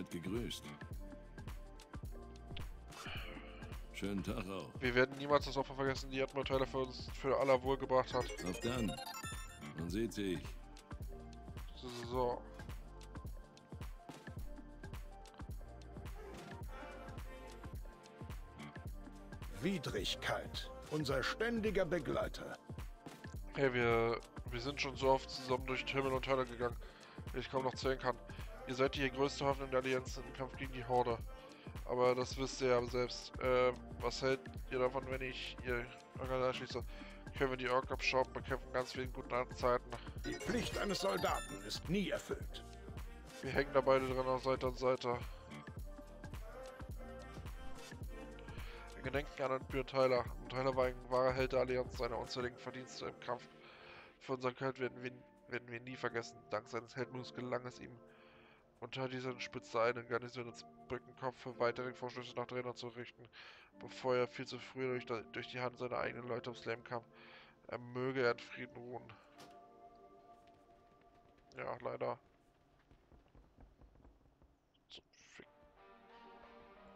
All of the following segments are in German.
Seid gegrüßt. Schönen Tag auch. Wir werden niemals das Opfer vergessen, die Admiral Tyler für uns für aller Wohl gebracht hat. Auf dann. Man sieht sich. So. Widrigkeit. Unser ständiger Begleiter. Hey, wir, wir sind schon so oft zusammen durch den Himmel und Hölle gegangen, wie ich kaum noch zählen kann. Ihr seid die größte Hoffnung der Allianz im Kampf gegen die Horde. Aber das wisst ihr ja selbst. Äh, was hält ihr davon, wenn ich ihr Organ schließe? Können wir die Ork abschrauben, bekämpfen ganz vielen guten alten Zeiten. Die Pflicht eines Soldaten ist nie erfüllt. Wir hängen da beide dran auf Seite an Seite. Ein Gedenken an Björn Tyler. Und Tyler war ein wahrer Held der Allianz, seine unzähligen Verdienste im Kampf. Für unseren Kalt werden wir, werden wir nie vergessen. Dank seines Heldenmuts gelang es ihm, unter dieser Spitze eine Garnison ins Brückenkopf für weitere Vorstöße nach Drenern zu richten, bevor er viel zu früh durch, durch die Hand seiner eigenen Leute ums Leben kam. Er möge er in Frieden ruhen. Ja, leider.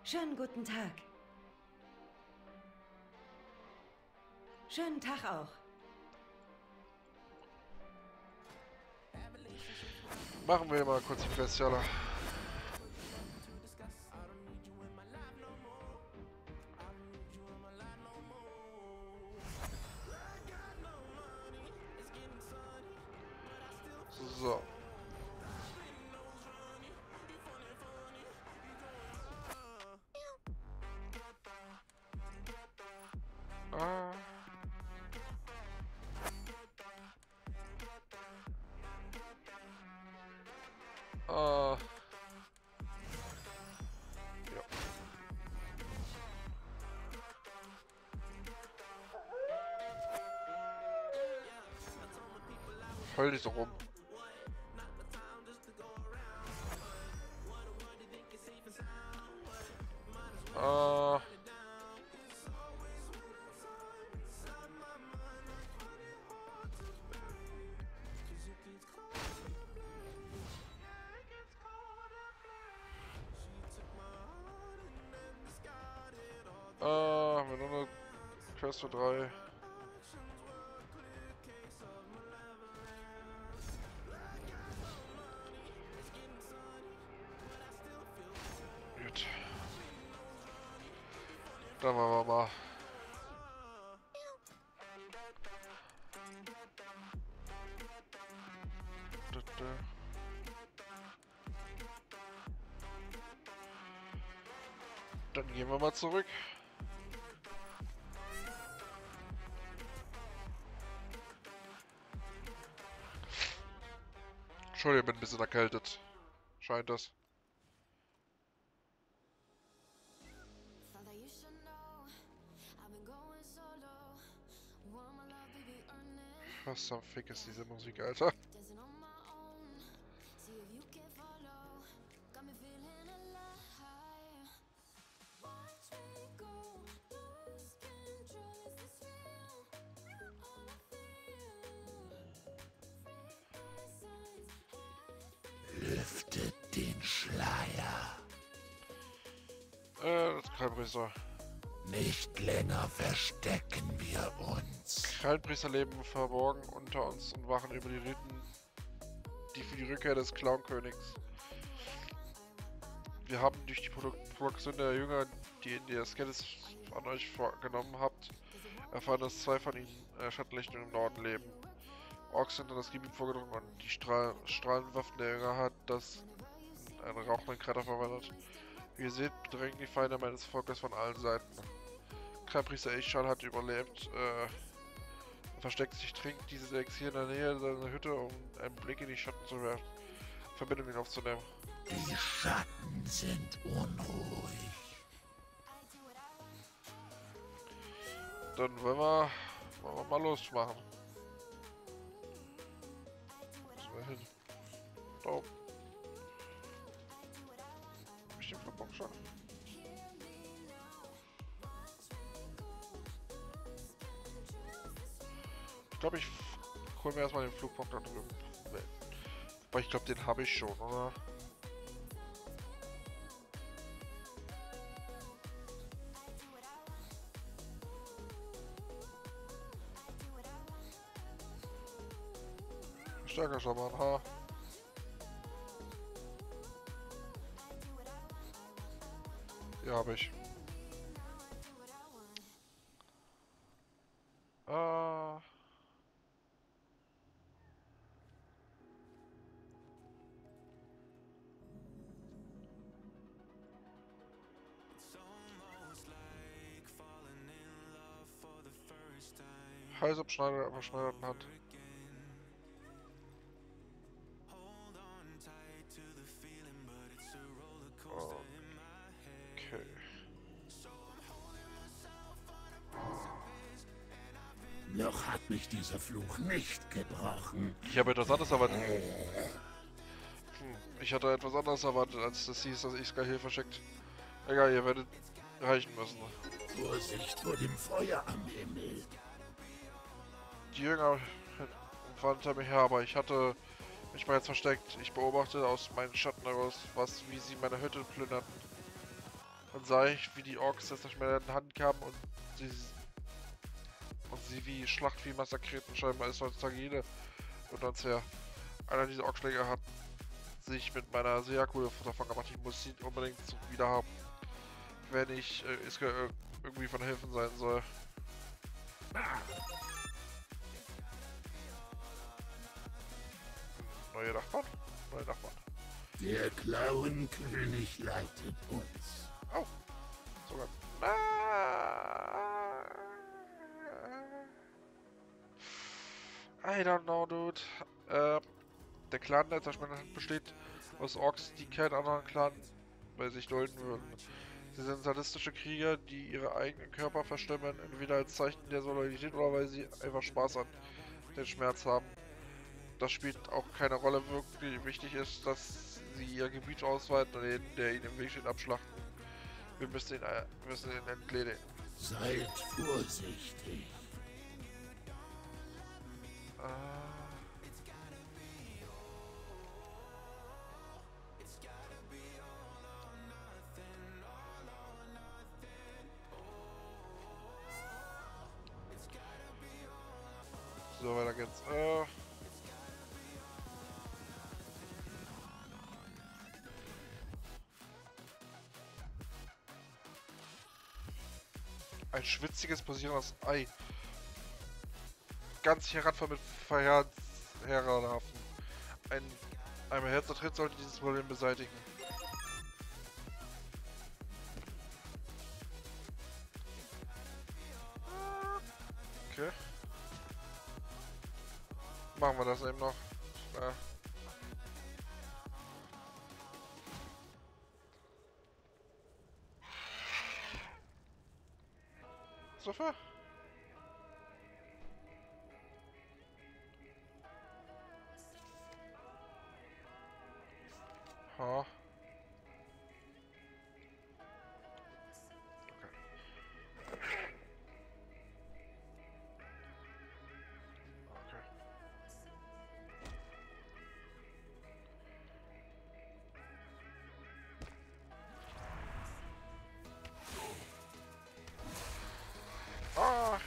Schönen guten Tag. Schönen Tag auch. Machen wir mal kurz die Festiale. So. Uh. Ja. Heul nicht so rum. Quest für drei. Gut. Dann machen wir mal. Da, da. Dann gehen wir mal zurück. Entschuldigung, ich bin ein bisschen erkältet. Scheint das. Was zum Fick ist diese Musik, Alter? Äh, das Krallenpriester. Nicht länger verstecken wir uns. Krallenpriester leben verborgen unter uns und wachen über die Riten, die für die Rückkehr des Clownkönigs. Wir haben durch die Produ Produktion der Jünger, die in der Skeles an euch vorgenommen habt, erfahren, dass zwei von ihnen äh, Schattenlichten im Norden leben. Orks sind in das Gebiet vorgedrungen und die Strahl Strahlenwaffen der Jünger hat das in einen rauchenden Krater verwandelt. Ihr seht, bedrängen die Feinde meines Volkes von allen Seiten. Krallenpriester Eichschal hat überlebt, äh, er versteckt sich, trinkt dieses Elixier in der Nähe seiner Hütte, um einen Blick in die Schatten zu werfen. Verbindung ihn aufzunehmen. Die Schatten sind unruhig. Dann wollen wir, wollen wir mal losmachen. Wo sind wir hin? Da oben. glaube, ich hole mir erstmal den Flugpunkt da drüben. Aber ich glaube, den habe ich schon, oder? Stärker Schaman, ha. Ja, habe ich. Halsabschneider, überschneiderten Hand. Okay. Noch hat mich dieser Fluch nicht gebrochen. Ich habe etwas anderes erwartet. Hm, ich hatte etwas anderes erwartet, als das hieß, dass Iska Hilfe schickt. Egal, ihr werdet reichen müssen. Vorsicht vor dem Feuer am Himmel. Die Jünger hinter mir her, aber ich hatte mich bereits versteckt. Ich beobachtete aus meinen Schatten heraus, was, wie sie meine Hütte plünderten. Dann sah ich, wie die Orks jetzt in die Hand kamen und sie und sie wie Schlachtvieh massakrierten. Scheinbar ist heutzutage jede und uns her. Einer dieser Orkschläger hat sich mit meiner Seerkuhle davon gemacht. Ich muss sie unbedingt wieder haben. Wenn ich äh, äh, irgendwie von Hilfen sein soll. Neue Nachbarn? Neue Nachbarn. Der Klauenkönig leitet uns. Oh, sogar. Ah. I don't know, dude. Ähm, der Clan, der Zerschmettert besteht aus Orks, die keinen anderen Clan bei sich dulden würden. Sie sind sadistische Krieger, die ihre eigenen Körper verstimmen, entweder als Zeichen der Solidarität oder weil sie einfach Spaß an den Schmerz haben. Das spielt auch keine Rolle wirklich. Wichtig ist, dass sie ihr Gebiet ausweiten und jeden, der ihnen im Weg steht, abschlachten. Wir müssen ihn, äh, müssen ihn entledigen. Seid vorsichtig. Äh, So, weiter geht's. Äh. Ein schwitziges, posierendes Ei. Ganz heranfahren mit Verheerhafen. Ein einmal Herzertritt sollte dieses Problem beseitigen. Okay. Machen wir das eben noch. Ja. So viel?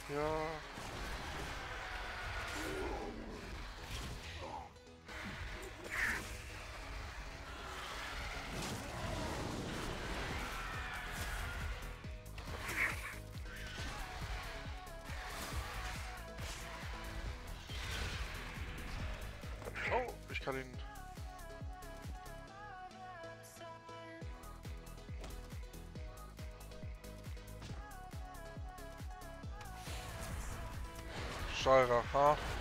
Ja. Oh, ich kann ihn. Scheirer, ha?